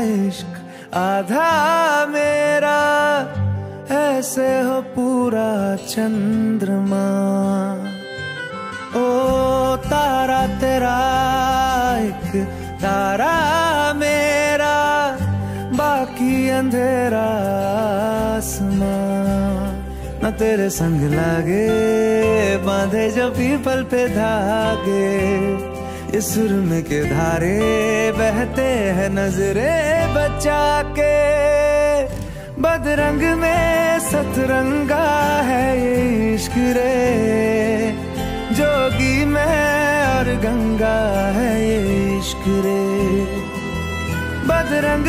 इश्क, आधा मेरा। ऐसे हो पूरा चंद्रमा। ओ तारा तेरा एक तारा मेरा। बाकी अंधेरा आसमां। न तेरे संग लागे, बांधे जो पीपल पे धागे। इस के धारे बहते हैं नजरे बचा के बदरंग में सतरंगा है ये इश्क रे। जोगी में और गंगा है ये इश्क रे। बदरंग